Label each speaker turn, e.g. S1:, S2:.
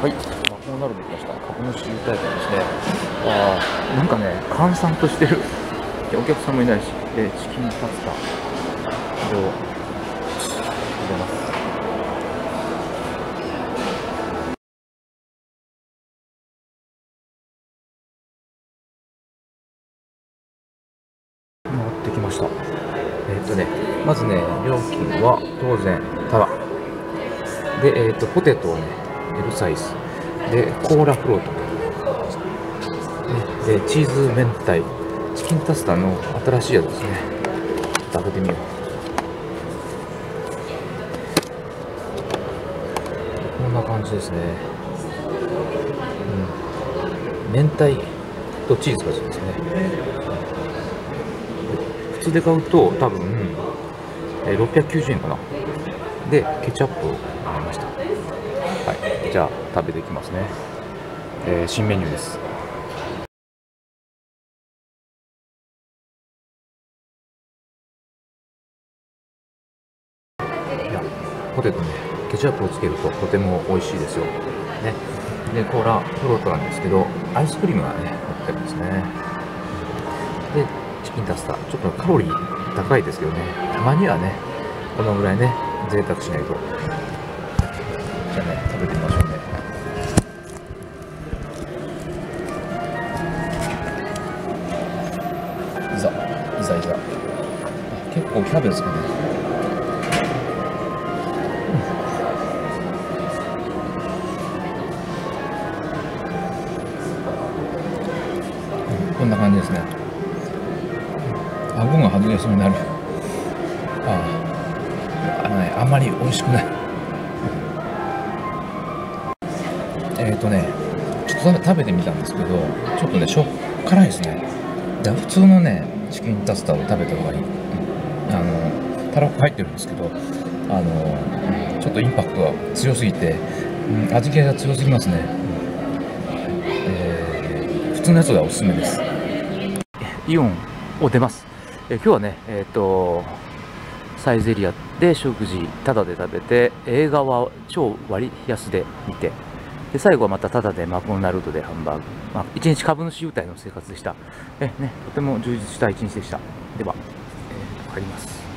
S1: はい、マクドナルド来ました。株主優待券ですね。ああ、なんかね、閑散としてる。でお客さんもいないし、で、チキンパスタ。これを、入れます。回ってきました。えーっとね、まずね、料金は当然、ただ。で、えーっと、ポテトをね、L サイズ。で、コーラフロート。ね、で、チーズ明太。チキンタスタの新しいやつですね。ちょっと開けてみよう。こんな感じですね。うん。明太とチーズがついてますね。普通で買うと多分、690円かな。で、ケチャップを買いました。はい。じゃあ、食べていきますね。えー新メニューです。ポテトね、ケチャップをつけるととても美味しいですよ。ね。で、コーラフロートなんですけど、アイスクリームがね、乗ってるんですね。で、チキンタスタ、ちょっとカロリー高いですけどね、たまにはね、このぐらいね、贅沢しないと。ゃね、食べてみましょうね。いざ、いざいざ。結構キャベツがね、こんな感じですね。顎が外れそうになる。ああ、あのね、あんまり美味しくない。えっ、ー、とね、ちょっと食べてみたんですけど、ちょっとね、しょっ辛いですね。だ普通のね、チキンタスタを食べた方がいい。あの、たらこ入ってるんですけど、あの、ちょっとインパクトが強すぎて、うん味気が強すぎますね。えー普通のやつがおすすめです。イオンを出ます。え今日はね、えっ、と、サイゼリアで食事、タダで食べて、映画は超割安で見て、で最後はまたタダでマクドナルドでハンバーグ。まあ、一日株主優待の生活でした。え、ね、とても充実した一日でした。では、えー帰ります。